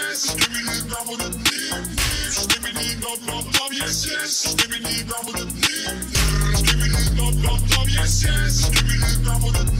yes. me die Namen und yes, nimm. Stimme die Namen und love, yes, yes. Stimme die Namen und nimm, yes, yes.